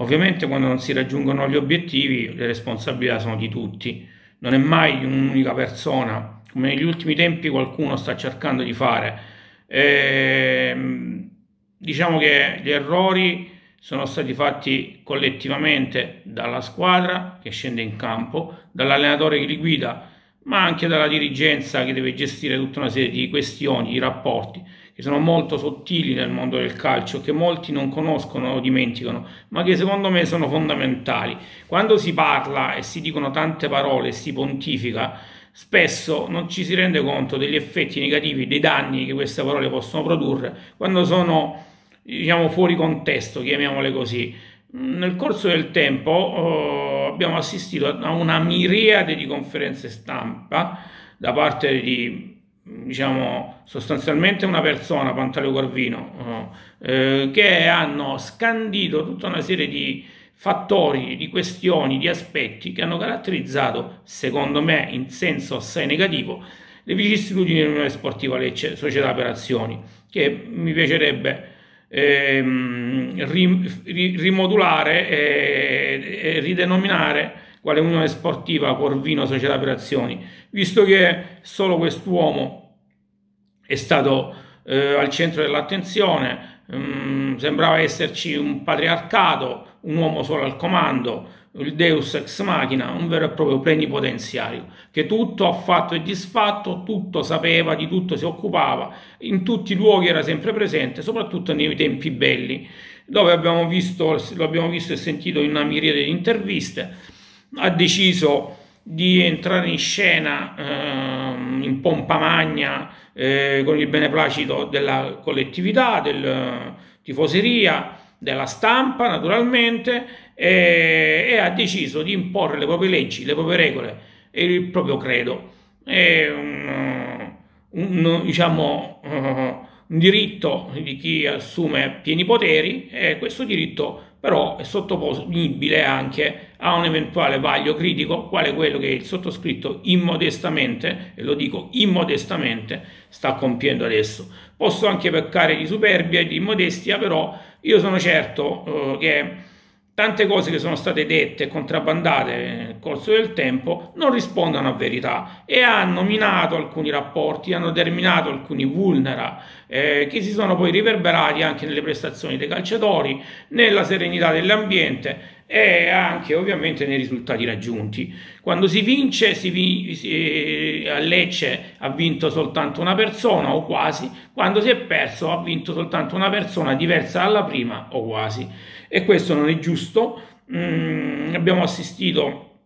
Ovviamente quando non si raggiungono gli obiettivi le responsabilità sono di tutti, non è mai un'unica persona, come negli ultimi tempi qualcuno sta cercando di fare. E, ehm, diciamo che gli errori sono stati fatti collettivamente dalla squadra che scende in campo, dall'allenatore che li guida, ma anche dalla dirigenza che deve gestire tutta una serie di questioni, di rapporti che sono molto sottili nel mondo del calcio, che molti non conoscono o dimenticano, ma che secondo me sono fondamentali. Quando si parla e si dicono tante parole e si pontifica, spesso non ci si rende conto degli effetti negativi, dei danni che queste parole possono produrre quando sono diciamo fuori contesto, chiamiamole così. Nel corso del tempo oh, abbiamo assistito a una miriade di conferenze stampa da parte di diciamo, sostanzialmente una persona, Pantaleo Corvino, eh, che hanno scandito tutta una serie di fattori, di questioni, di aspetti che hanno caratterizzato, secondo me, in senso assai negativo, le vicissitudini dell'Unione Sportiva Lecce Società per Azioni, che mi piacerebbe ehm, rimodulare e, e ridenominare quale Unione Sportiva Corvino Società per Azioni, visto che solo quest'uomo è stato eh, al centro dell'attenzione, mm, sembrava esserci un patriarcato, un uomo solo al comando, il Deus ex machina, un vero e proprio plenipotenziario, che tutto ha fatto e disfatto, tutto sapeva, di tutto si occupava, in tutti i luoghi era sempre presente, soprattutto nei tempi belli, dove abbiamo visto, lo abbiamo visto e sentito in una miriade di interviste, ha deciso di entrare in scena eh, in pompa magna eh, con il beneplacito della collettività, della tifoseria, della stampa naturalmente e, e, ha deciso di imporre le proprie leggi, le proprie regole e il proprio credo. È un, un, diciamo, un diritto di chi assume pieni poteri e questo diritto però è sottoponibile anche a un eventuale vaglio critico, quale quello che il sottoscritto immodestamente, e lo dico immodestamente, sta compiendo adesso. Posso anche peccare di superbia e di immodestia, però io sono certo eh, che tante cose che sono state dette e contrabbandate nel corso del tempo non rispondono a verità e hanno minato alcuni rapporti, hanno terminato alcuni vulnera eh, che si sono poi riverberati anche nelle prestazioni dei calciatori, nella serenità dell'ambiente e anche ovviamente nei risultati raggiunti. Quando si vince, si vi, si, a Lecce ha vinto soltanto una persona o quasi, quando si è perso ha vinto soltanto una persona diversa dalla prima o quasi. E questo non è giusto. Mm, abbiamo assistito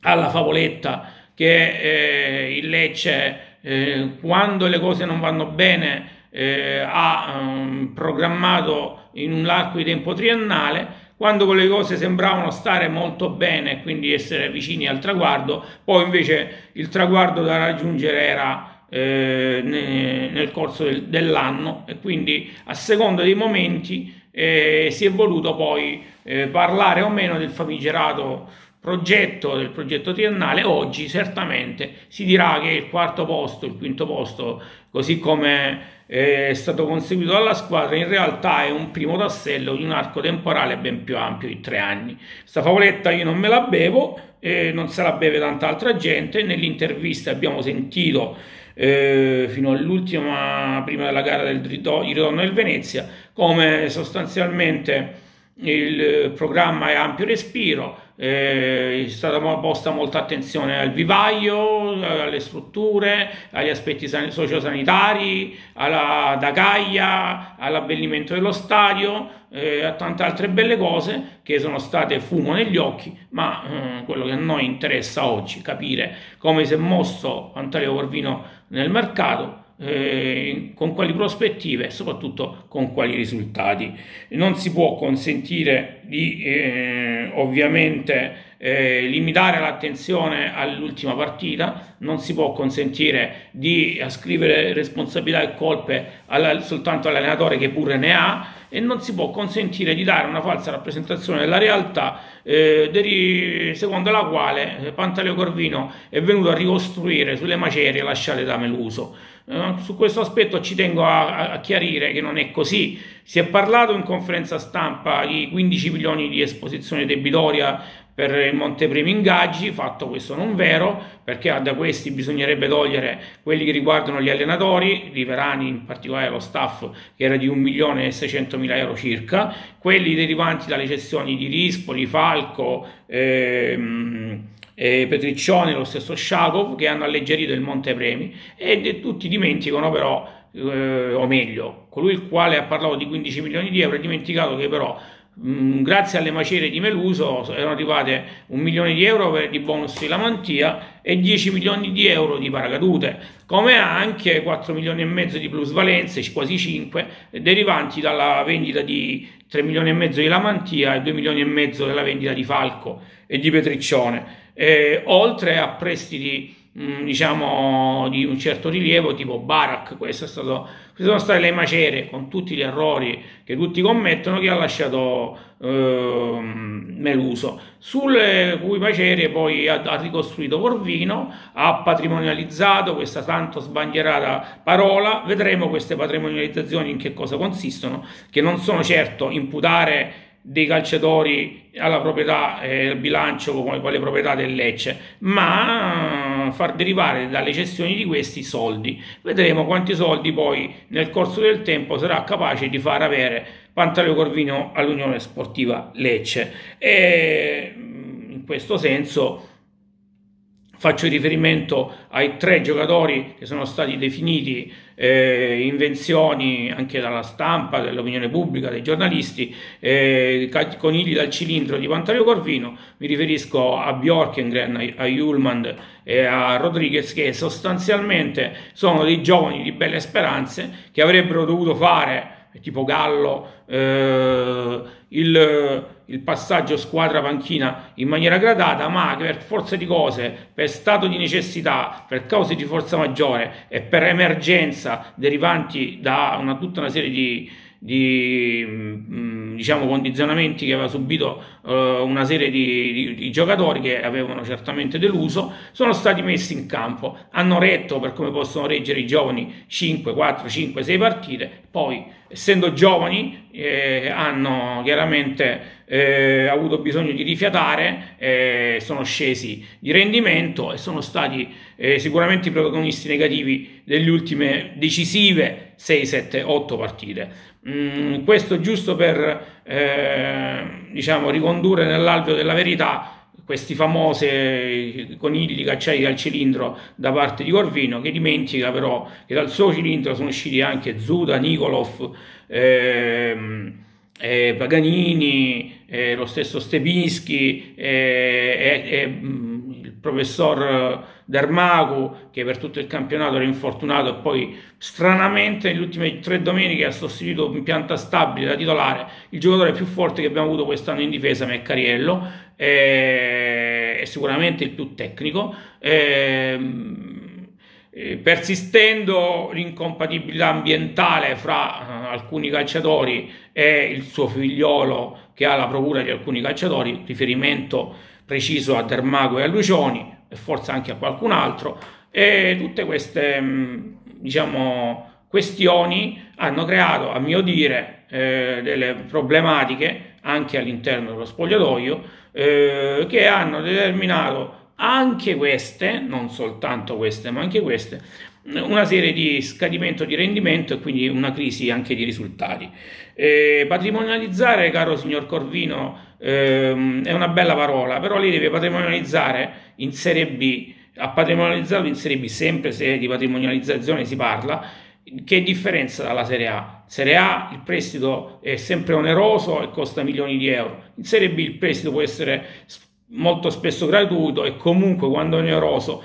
alla favoletta che eh, il Lecce, eh, quando le cose non vanno bene, eh, ha um, programmato in un arco di tempo triennale quando quelle cose sembravano stare molto bene quindi essere vicini al traguardo, poi invece il traguardo da raggiungere era eh, nel corso del, dell'anno e quindi a seconda dei momenti eh, si è voluto poi eh, parlare o meno del famigerato progetto del progetto triennale. Oggi certamente si dirà che il quarto posto il quinto posto così come è stato conseguito dalla squadra in realtà è un primo tassello di un arco temporale ben più ampio di tre anni. Sta favoletta io non me la bevo, eh, non se la beve tanta altra gente, nell'intervista abbiamo sentito eh, fino all'ultima, prima della gara del ritorno del Venezia, come sostanzialmente il programma è ampio respiro, eh, è stata posta molta attenzione al vivaio, alle strutture, agli aspetti sociosanitari, alla dagaia, all'abbellimento dello stadio, eh, a tante altre belle cose che sono state fumo negli occhi, ma eh, quello che a noi interessa oggi capire come si è mosso Antonio Corvino nel mercato eh, con quali prospettive e soprattutto con quali risultati. Non si può consentire di eh, ovviamente eh, limitare l'attenzione all'ultima partita, non si può consentire di ascrivere responsabilità e colpe alla, soltanto all'allenatore che pure ne ha e non si può consentire di dare una falsa rappresentazione della realtà eh, deri, secondo la quale eh, Pantaleo Corvino è venuto a ricostruire sulle macerie lasciate da Meluso. Eh, su questo aspetto ci tengo a, a, chiarire che non è così. Si è parlato in conferenza stampa di 15 milioni di esposizione debitoria per il montepremi ingaggi, fatto questo non vero, perché da questi bisognerebbe togliere quelli che riguardano gli allenatori, i verani, in particolare lo staff che era di 1 milione e 600 mila euro circa, quelli derivanti dalle cessioni di Rispoli, Falco, ehm, eh, Petriccione, lo stesso Shakov, che hanno alleggerito il montepremi e tutti dimenticano però, eh, o meglio, colui il quale ha parlato di 15 milioni di euro ha dimenticato che però Mm, grazie alle macerie di Meluso erano arrivate un milione di euro per, di bonus di Lamantia e 10 milioni di euro di paracadute, come anche 4 milioni e mezzo di plusvalenze, quasi 5, derivanti dalla vendita di 3 milioni e mezzo di Lamantia e 2 milioni e mezzo della vendita di Falco e di Petriccione, eh, oltre a prestiti Mm, diciamo di un certo rilievo tipo Barak queste sono state le macerie con tutti gli errori che tutti commettono che ha lasciato eh, Meluso. Sulle cui macerie poi ha, ha, ricostruito Corvino ha patrimonializzato questa tanto sbandierata parola. Vedremo queste patrimonializzazioni in che cosa consistono che non sono certo imputare dei calciatori alla proprietà e al bilancio come quale proprietà del Lecce, ma far derivare dalle cessioni di questi soldi. Vedremo quanti soldi poi nel corso del tempo sarà capace di far avere Pantaleo Corvino all'Unione Sportiva Lecce. E in questo senso Faccio riferimento ai tre giocatori che sono stati definiti eh, invenzioni anche dalla stampa, dall'opinione pubblica, dai giornalisti, eh, conigli dal cilindro di Pantaleo Corvino. Mi riferisco a Bjorkengren, a Julmand e a Rodriguez che sostanzialmente sono dei giovani di belle speranze che avrebbero dovuto fare tipo Gallo, eh, il, il, passaggio squadra-panchina in maniera gradata, ma che per forza di cose, per stato di necessità, per cause di forza maggiore e per emergenza derivanti da una, tutta una serie di, di mm, diciamo, condizionamenti che aveva subito uh, una serie di, di, di, giocatori che avevano certamente deluso, sono stati messi in campo, hanno retto per come possono reggere i giovani 5, 4, 5, 6 partite, poi essendo giovani eh, hanno chiaramente eh, avuto bisogno di rifiatare, eh, sono scesi di rendimento e sono stati eh, sicuramente i protagonisti negativi delle ultime decisive 6, 7, 8 partite. Mm, questo giusto per eh, diciamo, ricondurre nell'alveo della verità questi famosi conigli cacciati dal cilindro da parte di Corvino, che dimentica però che dal suo cilindro sono usciti anche Zuda, Nikolov, ehm, eh, Paganini, eh, lo stesso Stepinski, eh, il professor Darmagu che per tutto il campionato era infortunato e poi stranamente nelle ultime tre domeniche ha sostituito in pianta stabile da titolare il giocatore più forte che abbiamo avuto quest'anno in difesa, Meccariello, è sicuramente il più tecnico. Ehm, eh, persistendo l'incompatibilità ambientale fra uh, alcuni calciatori e il suo figliolo che ha la procura di alcuni calciatori, riferimento preciso a Dermago e a Lucioni e forse anche a qualcun altro, e tutte queste mm, diciamo, questioni hanno creato, a mio dire, eh, delle problematiche anche all'interno dello spogliatoio eh, che hanno determinato anche queste, non soltanto queste, ma anche queste, una serie di scadimento di rendimento e quindi una crisi anche di risultati. Eh, patrimonializzare, caro signor Corvino, ehm, è una bella parola, però lei deve patrimonializzare in Serie B, ha patrimonializzato in Serie B sempre se di patrimonializzazione si parla, che differenza dalla Serie A? Serie A il prestito è sempre oneroso e costa milioni di euro, in Serie B il prestito può essere molto spesso gratuito e comunque quando è oneroso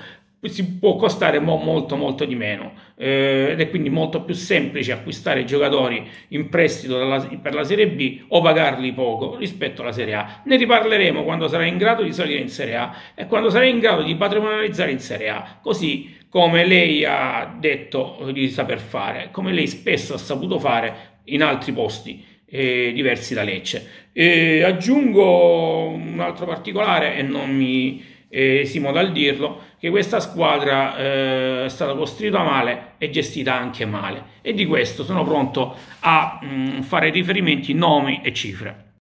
si può costare molto molto di meno eh, ed è quindi molto più semplice acquistare giocatori in prestito dalla, per la Serie B o pagarli poco rispetto alla Serie A. Ne riparleremo quando sarà in grado di salire in Serie A e quando sarà in grado di patrimonializzare in Serie A, così come lei ha detto di saper fare, come lei spesso ha saputo fare in altri posti eh, diversi da Lecce. E aggiungo un altro particolare e non mi esimo dal dirlo, che questa squadra eh, è stata costruita male e gestita anche male e di questo sono pronto a mh, mm, fare riferimenti, nomi e cifre.